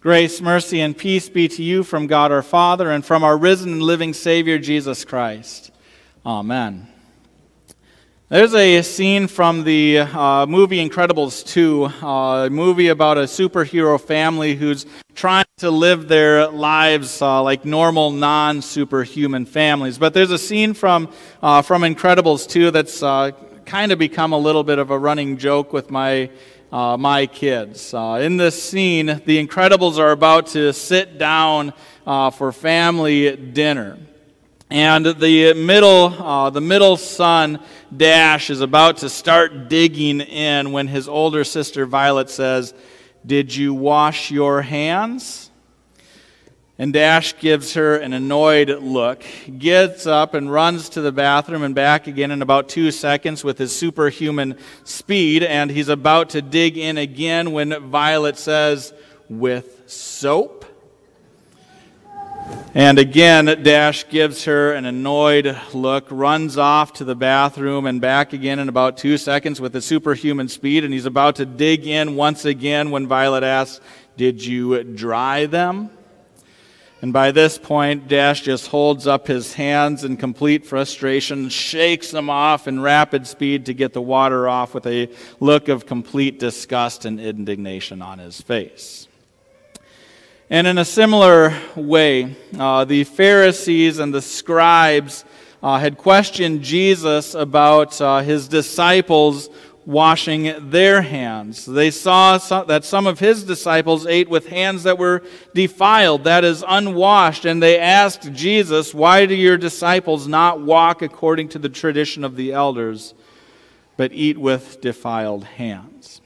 Grace, mercy, and peace be to you from God our Father and from our risen and living Savior Jesus Christ. Amen. There's a scene from the uh, movie Incredibles 2, uh, a movie about a superhero family who's trying to live their lives uh, like normal, non superhuman families. But there's a scene from, uh, from Incredibles 2 that's uh, kind of become a little bit of a running joke with my uh, my kids. Uh, in this scene, the Incredibles are about to sit down uh, for family dinner. And the middle, uh, the middle son, Dash, is about to start digging in when his older sister, Violet, says, Did you wash your hands? And Dash gives her an annoyed look, gets up and runs to the bathroom and back again in about two seconds with his superhuman speed. And he's about to dig in again when Violet says, With soap? And again, Dash gives her an annoyed look, runs off to the bathroom and back again in about two seconds with his superhuman speed. And he's about to dig in once again when Violet asks, Did you dry them? And by this point, Dash just holds up his hands in complete frustration, shakes them off in rapid speed to get the water off with a look of complete disgust and indignation on his face. And in a similar way, uh, the Pharisees and the scribes uh, had questioned Jesus about uh, his disciples washing their hands. They saw that some of his disciples ate with hands that were defiled, that is, unwashed, and they asked Jesus, Why do your disciples not walk according to the tradition of the elders, but eat with defiled hands?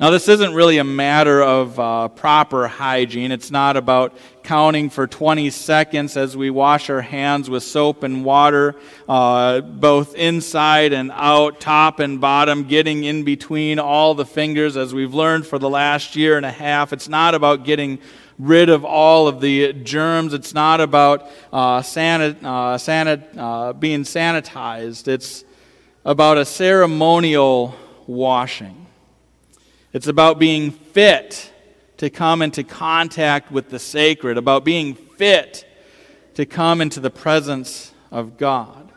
Now, this isn't really a matter of uh, proper hygiene. It's not about counting for 20 seconds as we wash our hands with soap and water, uh, both inside and out, top and bottom, getting in between all the fingers, as we've learned for the last year and a half. It's not about getting rid of all of the germs. It's not about uh, sanit- uh, sanit- uh, being sanitized. It's about a ceremonial washing. It's about being fit to come into contact with the sacred, about being fit to come into the presence of God.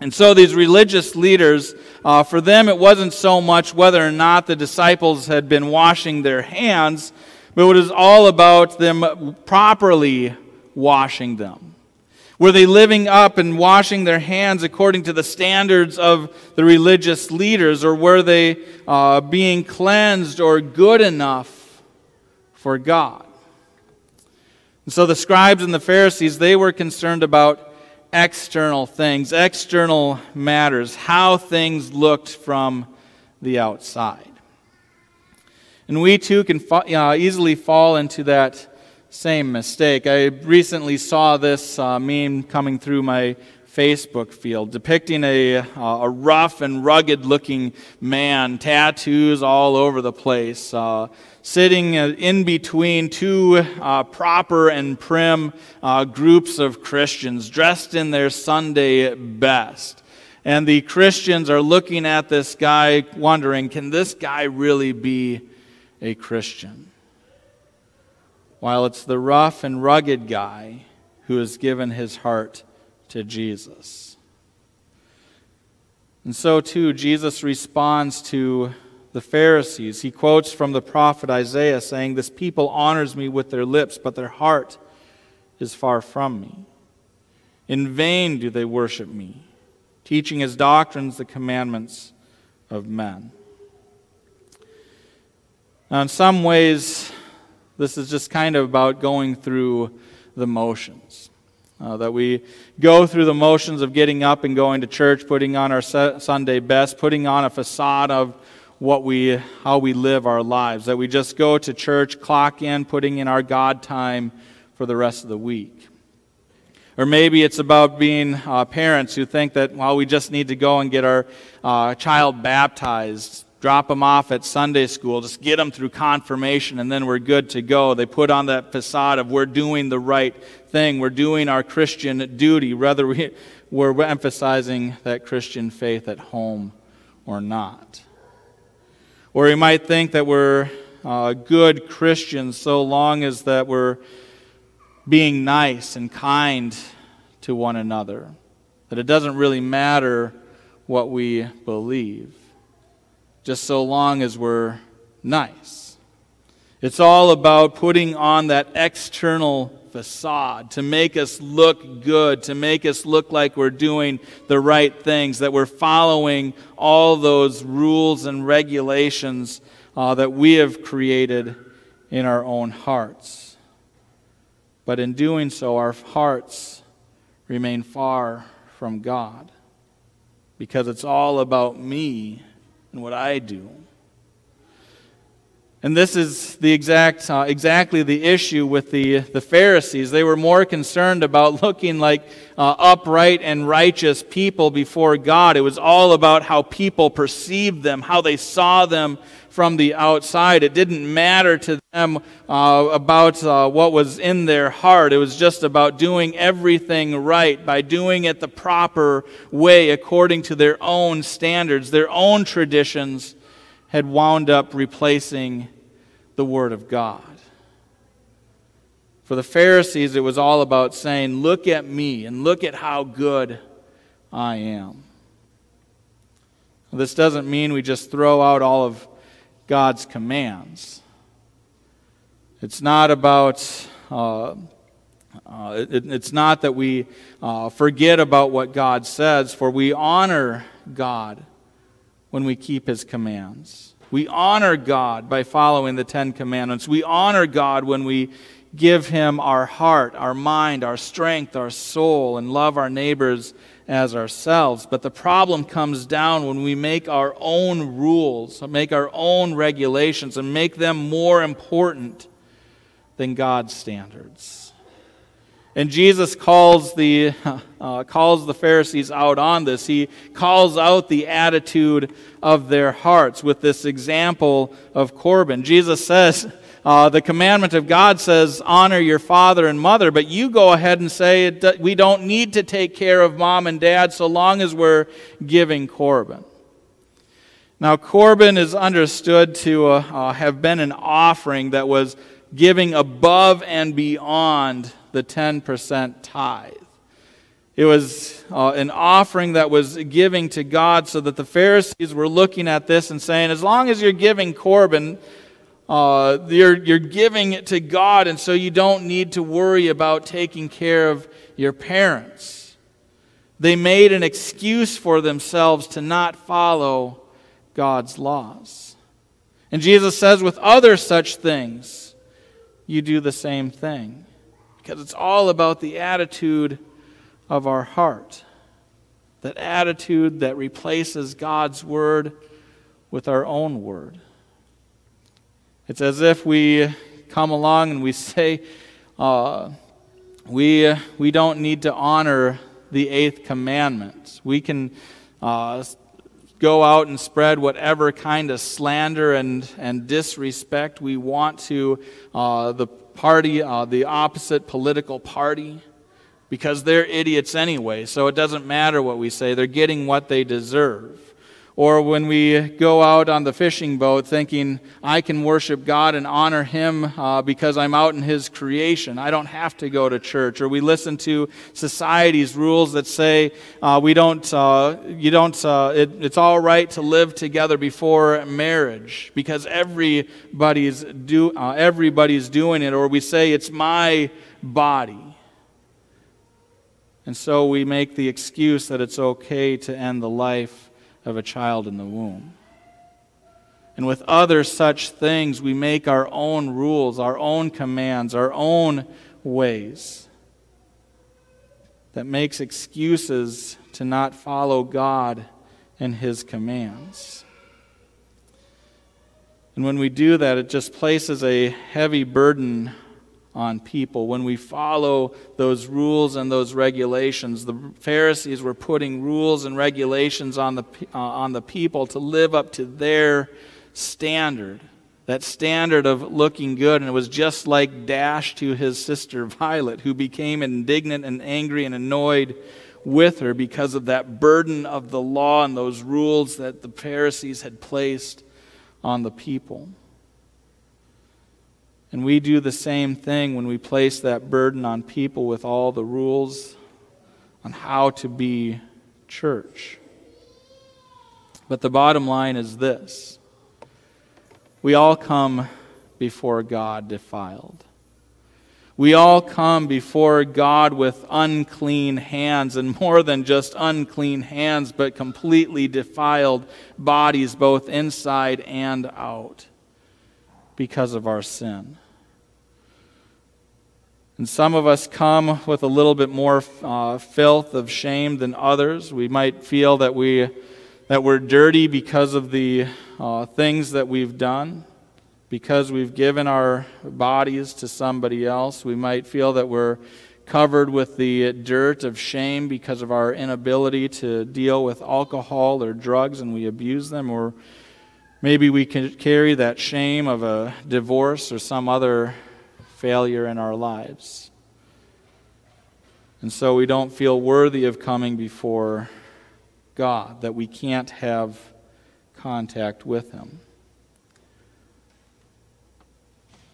And so, these religious leaders, uh, for them, it wasn't so much whether or not the disciples had been washing their hands, but it was all about them properly washing them. Were they living up and washing their hands according to the standards of the religious leaders, or were they uh, being cleansed or good enough for God? And so the scribes and the Pharisees, they were concerned about external things, external matters, how things looked from the outside. And we too can uh, easily fall into that same mistake. I recently saw this uh, meme coming through my Facebook field depicting a, uh, a rough and rugged looking man, tattoos all over the place, uh, sitting uh, in between two uh, proper and prim uh, groups of Christians dressed in their Sunday best. And the Christians are looking at this guy, wondering, can this guy really be a Christian? While it's the rough and rugged guy who has given his heart to Jesus. And so, too, Jesus responds to the Pharisees. He quotes from the prophet Isaiah saying, This people honors me with their lips, but their heart is far from me. In vain do they worship me, teaching as doctrines the commandments of men. Now, in some ways, this is just kind of about going through the motions. Uh, that we go through the motions of getting up and going to church, putting on our Sunday best, putting on a facade of what we, how we live our lives. That we just go to church, clock in, putting in our God time for the rest of the week. Or maybe it's about being uh, parents who think that, well, we just need to go and get our uh, child baptized drop them off at Sunday school, just get them through confirmation, and then we're good to go. They put on that facade of we're doing the right thing, we're doing our Christian duty, whether we, we're emphasizing that Christian faith at home or not. Or we might think that we're uh, good Christians so long as that we're being nice and kind to one another. That it doesn't really matter what we believe, just so long as we're nice. It's all about putting on that external facade to make us look good, to make us look like we're doing the right things, that we're following all those rules and regulations uh, that we have created in our own hearts. But in doing so, our hearts remain far from God because it's all about me and what I do. And this is the exact, uh, exactly the issue with the, the Pharisees. They were more concerned about looking like uh, upright and righteous people before God. It was all about how people perceived them, how they saw them from the outside. It didn't matter to them uh, about uh, what was in their heart. It was just about doing everything right by doing it the proper way according to their own standards. Their own traditions had wound up replacing the Word of God. For the Pharisees, it was all about saying, Look at me and look at how good I am. This doesn't mean we just throw out all of God's commands. It's not about, uh, uh, it, it's not that we uh, forget about what God says, for we honor God when we keep His commands. We honor God by following the Ten Commandments. We honor God when we give Him our heart, our mind, our strength, our soul, and love our neighbors as ourselves. But the problem comes down when we make our own rules, make our own regulations, and make them more important than God's standards. And Jesus calls the, uh, calls the Pharisees out on this. He calls out the attitude of their hearts with this example of Corban. Jesus says, uh, the commandment of God says, honor your father and mother, but you go ahead and say we don't need to take care of mom and dad so long as we're giving Corban. Now, Corban is understood to uh, uh, have been an offering that was giving above and beyond the 10% tithe. It was uh, an offering that was giving to God, so that the Pharisees were looking at this and saying, as long as you're giving Corban, uh, you're, you're giving it to God, and so you don't need to worry about taking care of your parents. They made an excuse for themselves to not follow God's laws. And Jesus says, with other such things, you do the same thing. Because it's all about the attitude of our heart. That attitude that replaces God's word with our own word. It's as if we come along and we say, uh, we, we don't need to honor the eighth commandment. We can uh, go out and spread whatever kind of slander and, and disrespect we want to uh, the party, uh, the opposite political party because they're idiots anyway, so it doesn't matter what we say. They're getting what they deserve. Or when we go out on the fishing boat thinking, I can worship God and honor Him uh, because I'm out in His creation. I don't have to go to church. Or we listen to society's rules that say uh, we don't, uh, you don't, uh, it, it's all right to live together before marriage because everybody's, do, uh, everybody's doing it. Or we say it's my body. And so we make the excuse that it's okay to end the life of a child in the womb. And with other such things, we make our own rules, our own commands, our own ways that makes excuses to not follow God and His commands. And when we do that, it just places a heavy burden on people. When we follow those rules and those regulations, the Pharisees were putting rules and regulations on the, uh, on the people to live up to their standard. That standard of looking good. And it was just like Dash to his sister Violet, who became indignant and angry and annoyed with her because of that burden of the law and those rules that the Pharisees had placed on the people. And we do the same thing when we place that burden on people with all the rules on how to be church. But the bottom line is this we all come before God defiled. We all come before God with unclean hands, and more than just unclean hands, but completely defiled bodies, both inside and out, because of our sin. And some of us come with a little bit more uh, filth of shame than others. We might feel that, we, that we're dirty because of the uh, things that we've done because we've given our bodies to somebody else. We might feel that we're covered with the dirt of shame because of our inability to deal with alcohol or drugs and we abuse them. Or maybe we can carry that shame of a divorce or some other failure in our lives. And so we don't feel worthy of coming before God, that we can't have contact with Him.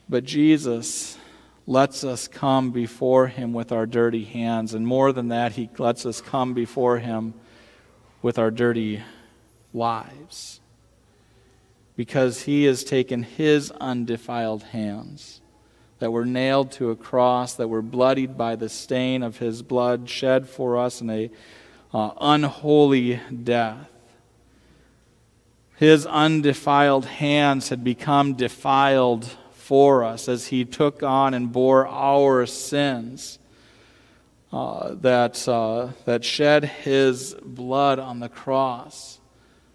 But Jesus lets us come before him with our dirty hands. And more than that, he lets us come before him with our dirty lives. Because he has taken his undefiled hands that were nailed to a cross, that were bloodied by the stain of his blood shed for us in a uh, unholy death. His undefiled hands had become defiled for us as he took on and bore our sins. Uh, that, uh, that shed his blood on the cross,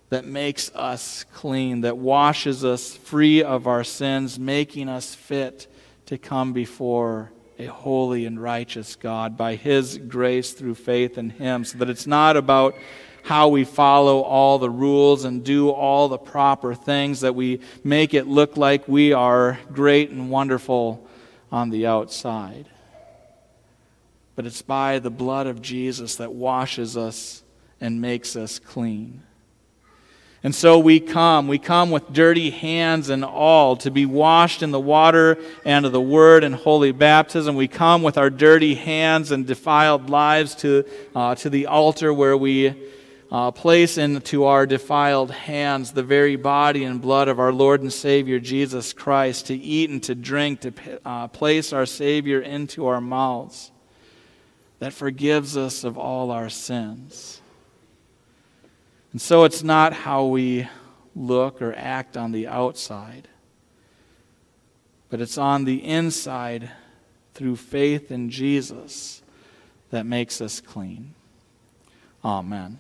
that makes us clean, that washes us free of our sins, making us fit to come before a holy and righteous God by his grace through faith in him. So that it's not about how we follow all the rules and do all the proper things, that we make it look like we are great and wonderful on the outside. But it's by the blood of Jesus that washes us and makes us clean. And so we come. We come with dirty hands and all to be washed in the water and of the word and holy baptism. We come with our dirty hands and defiled lives to, uh, to the altar where we uh, place into our defiled hands the very body and blood of our Lord and Savior Jesus Christ, to eat and to drink, to uh, place our Savior into our mouths, that forgives us of all our sins. And so it's not how we look or act on the outside, but it's on the inside through faith in Jesus that makes us clean. Amen.